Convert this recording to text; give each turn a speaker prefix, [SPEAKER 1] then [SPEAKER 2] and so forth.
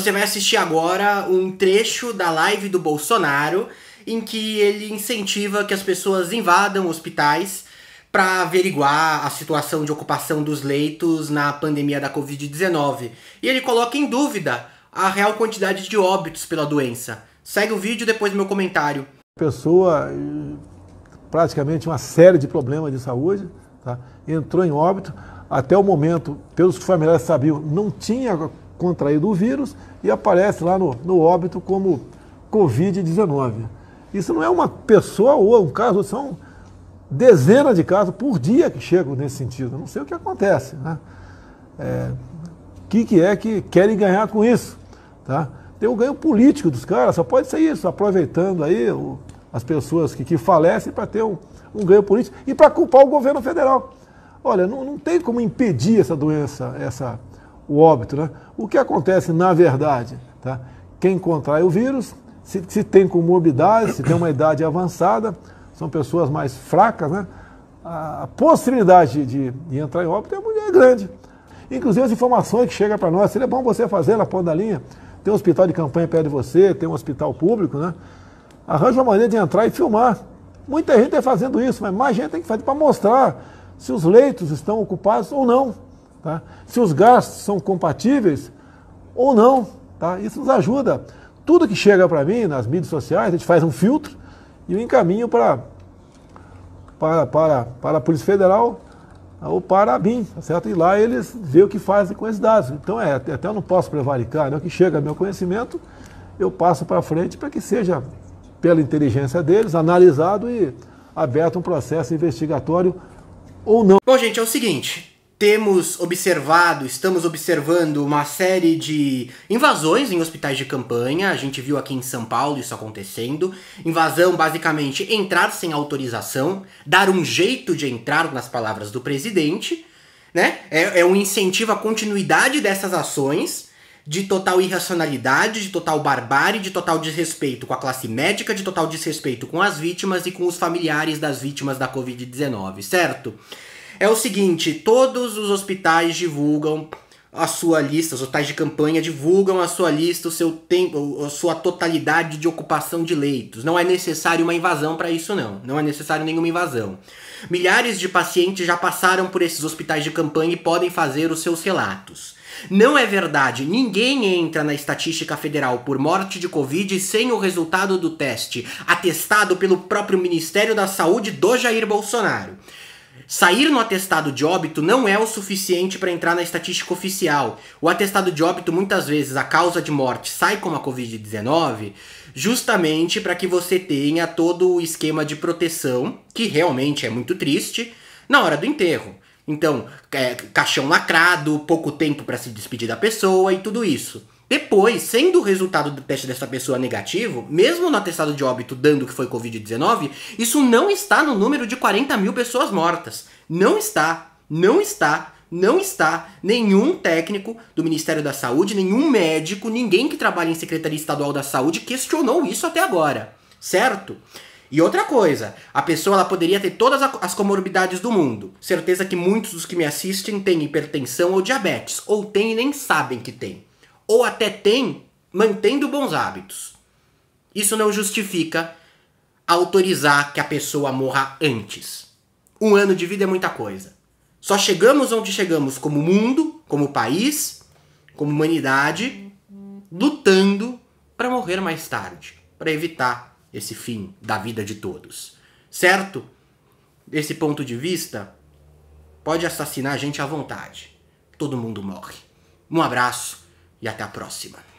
[SPEAKER 1] Você vai assistir agora um trecho da live do Bolsonaro em que ele incentiva que as pessoas invadam hospitais para averiguar a situação de ocupação dos leitos na pandemia da Covid-19. E ele coloca em dúvida a real quantidade de óbitos pela doença. Segue o vídeo depois do meu comentário.
[SPEAKER 2] Pessoa, praticamente uma série de problemas de saúde, tá? entrou em óbito. Até o momento, pelos que familiares sabiam, não tinha contraído o vírus e aparece lá no, no óbito como Covid-19. Isso não é uma pessoa ou um caso, são dezenas de casos por dia que chegam nesse sentido. não sei o que acontece. Né? É, que, que é que querem ganhar com isso? Tá? Tem o ganho político dos caras, só pode ser isso, aproveitando aí o, as pessoas que, que falecem para ter um, um, ganho político e para culpar o governo federal. Olha, não, não tem como impedir essa doença, essa, o óbito. Né? O que acontece na verdade? Tá? Quem contrai o vírus, se, se tem comorbidade, se tem uma idade avançada, são pessoas mais fracas, né? a, possibilidade de, de, entrar em óbito é grande. Inclusive as informações que chegam para nós, seria bom você fazer na ponta da linha. Tem um hospital de campanha perto de você, tem um hospital público, né? Arranja uma maneira de entrar e filmar. Muita gente está fazendo isso, mas mais gente tem que fazer para mostrar se os leitos estão ocupados ou não. Tá? Se os gastos são compatíveis ou não. Tá? Isso nos ajuda. Tudo que chega para mim nas mídias sociais, a gente faz um filtro e o encaminho para, para, para, para a Polícia Federal ou para a BIM, tá certo? E lá eles veem o que fazem com esses dados. Então, é, até eu não posso prevaricar, né? o que chega ao meu conhecimento, eu passo para frente para que seja, pela inteligência deles, analisado e aberto um processo investigatório ou não.
[SPEAKER 1] Bom, gente, é o seguinte, temos observado, estamos observando uma série de invasões em hospitais de campanha. A gente viu aqui em São Paulo isso acontecendo. Invasão, basicamente, entrar sem autorização, dar um jeito de entrar, nas palavras do presidente, né? É, é um incentivo à continuidade dessas ações de total irracionalidade, de total barbárie, de total desrespeito com a classe médica, de total desrespeito com as vítimas e com os familiares das vítimas da Covid-19, certo? É o seguinte: todos os hospitais divulgam a sua lista, os hospitais de campanha divulgam a sua lista, o seu tempo, a sua totalidade de ocupação de leitos. Não é necessário uma invasão para isso não. Não é necessário nenhuma invasão. Milhares de pacientes já passaram por esses hospitais de campanha e podem fazer os seus relatos. Não é verdade, ninguém entra na estatística federal por morte de Covid sem o resultado do teste, atestado pelo próprio Ministério da Saúde do Jair Bolsonaro. Sair no atestado de óbito não é o suficiente para entrar na estatística oficial. O atestado de óbito, muitas vezes, a causa de morte sai como a Covid-19, justamente para que você tenha todo o esquema de proteção, que realmente é muito triste, na hora do enterro. Então, é, caixão lacrado, pouco tempo para se despedir da pessoa e tudo isso. Depois, sendo o resultado do teste dessa pessoa negativo, mesmo no atestado de óbito dando que foi Covid-19, isso não está no número de 40 mil pessoas mortas. Não está, não está, não está. Nenhum técnico do Ministério da Saúde, nenhum médico, ninguém que trabalha em Secretaria Estadual da Saúde questionou isso até agora, certo? E outra coisa, a pessoa ela poderia ter todas as comorbidades do mundo. Certeza que muitos dos que me assistem têm hipertensão ou diabetes, ou têm e nem sabem que têm ou até tem mantendo bons hábitos. Isso não justifica autorizar que a pessoa morra antes. Um ano de vida é muita coisa. Só chegamos onde chegamos como mundo, como país, como humanidade, lutando para morrer mais tarde, para evitar esse fim da vida de todos. Certo? Desse ponto de vista, pode assassinar a gente à vontade. Todo mundo morre. Um abraço e até a próxima.